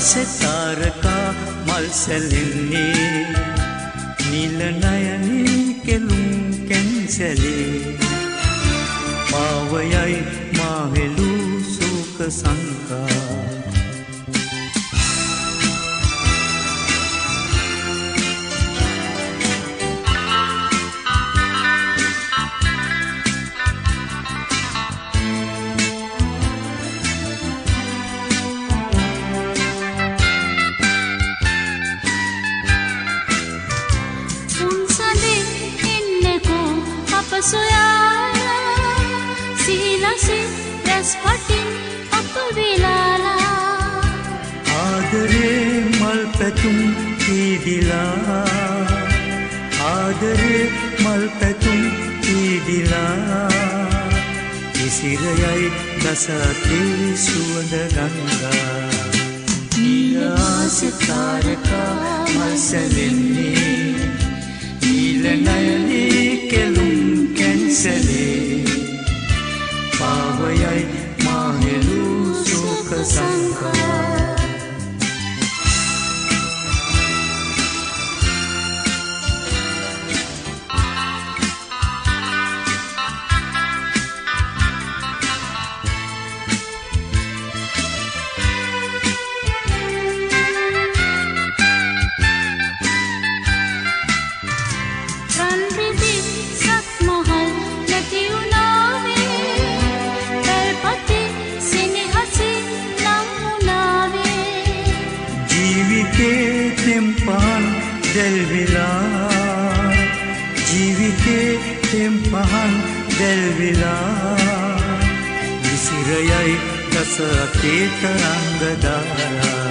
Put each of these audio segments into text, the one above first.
ආසෙතාරකා මල් සැලෙන්නේ නිල නයනේ කෙලුම් කැන්සැලේ පාවයයි මාහෙලු සූක සංකා සොයාලා සීලසින් රැස් පටින් අප වෙලාලා ආදරේ මල් පැතුම් පීඩිලා ආදරේ මල් පැතුම් පීඩිලා ඉසිරයයි දසතේ සුවඳ ගංගා. නීලාසිතාරකා මල් සැලෙන්නේ පාවයයි මාහෙලු සෝක සංකා දැල්විලා ජීවිතේ තෙම්පහන් දැල්විලා විසිරයයි දස අතේ තරංගදාරා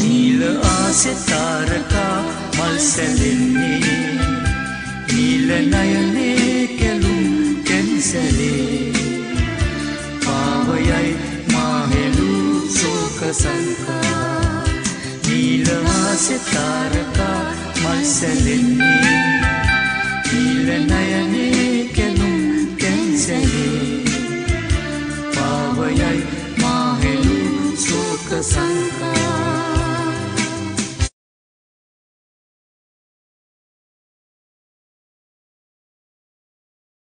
නීල ආසෙතාරකා මල් සැලෙන්නේ. නීල නයනේ කෙලුම් කැන්සැලේ. පාවයයි මාහෙලු සෝක සංකා. නීල ආසෙතාරකා මල් සැලෙන්නේ. නීල නයනේ කෙලුම් කැන්සැලේ. පාවයයි මාහෙලු සෝක සංකා